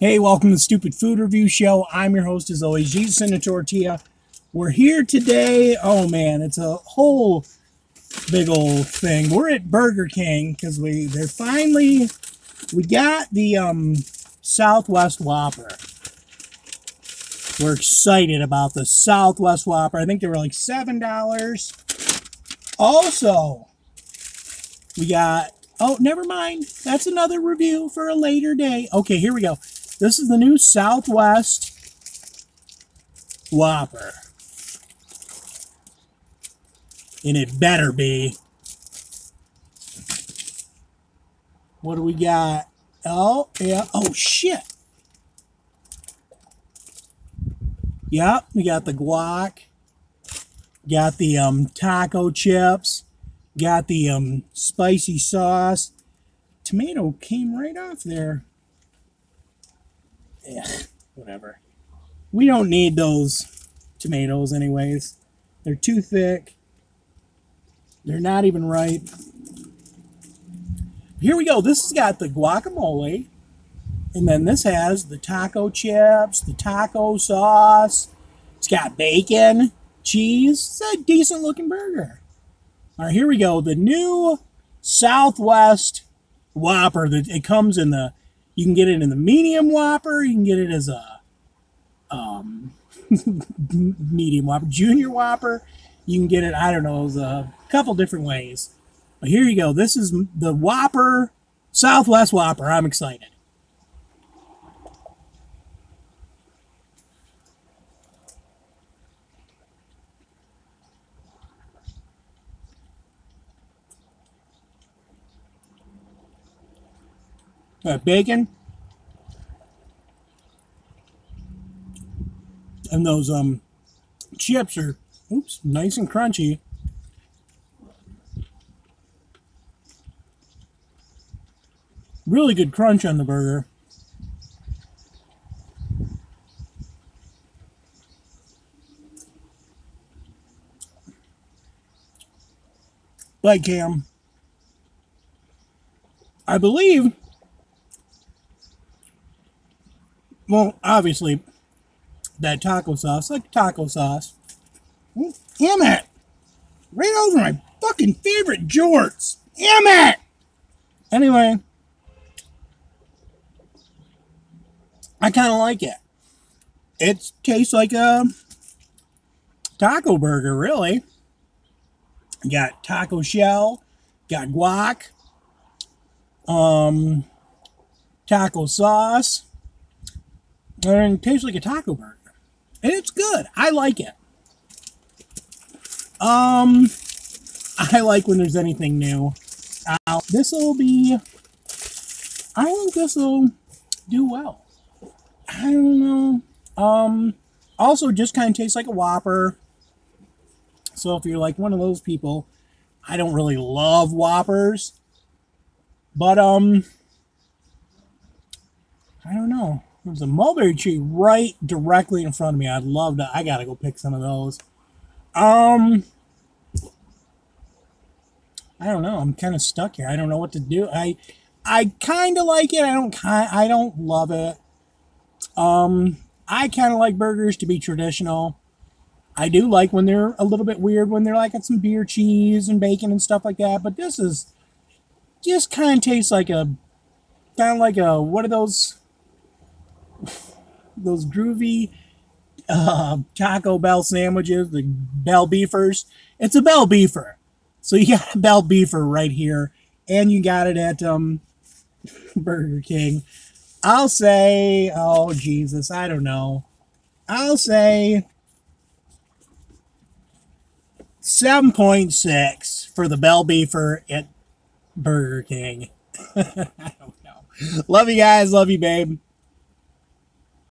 Hey, welcome to Stupid Food Review Show. I'm your host, as always, Jesus in a Tortilla. We're here today. Oh man, it's a whole big old thing. We're at Burger King because we they're finally we got the um, Southwest Whopper. We're excited about the Southwest Whopper. I think they were like seven dollars. Also, we got oh, never mind. That's another review for a later day. Okay, here we go. This is the new Southwest Whopper. And it better be. What do we got? Oh, yeah. Oh, shit. Yep, we got the guac. Got the um, taco chips. Got the um, spicy sauce. Tomato came right off there yeah, whatever. We don't need those tomatoes anyways. They're too thick. They're not even ripe. Here we go. This has got the guacamole. And then this has the taco chips, the taco sauce. It's got bacon, cheese. It's a decent looking burger. All right, here we go. The new Southwest Whopper. That it comes in the you can get it in the medium Whopper. You can get it as a um, medium Whopper, Junior Whopper. You can get it, I don't know, a couple different ways. But here you go. This is the Whopper, Southwest Whopper. I'm excited. Uh, bacon, and those um chips are oops nice and crunchy. Really good crunch on the burger. Like Cam. I believe well, obviously, that taco sauce, like taco sauce. Damn it! Right over my fucking favorite jorts. Damn it! Anyway, I kind of like it. It tastes like a taco burger, really. got taco shell, got guac, um, taco sauce, and it tastes like a taco burger. And it's good. I like it. Um, I like when there's anything new. Uh, this will be, I think this will do well. I don't know. Um, also just kind of tastes like a Whopper. So if you're like one of those people, I don't really love Whoppers. But, um, I don't know. There's a mulberry tree right directly in front of me. I'd love to. I gotta go pick some of those. Um, I don't know. I'm kind of stuck here. I don't know what to do. I, I kind of like it. I don't kind. I don't love it. Um, I kind of like burgers to be traditional. I do like when they're a little bit weird when they're like got some beer cheese and bacon and stuff like that. But this is just kind of tastes like a kind of like a what are those those groovy uh, Taco Bell sandwiches, the Bell Beefers. It's a Bell Beefer. So you got a Bell Beefer right here, and you got it at um, Burger King. I'll say, oh Jesus, I don't know. I'll say 7.6 for the Bell Beefer at Burger King. I don't know. Love you guys. Love you, babe.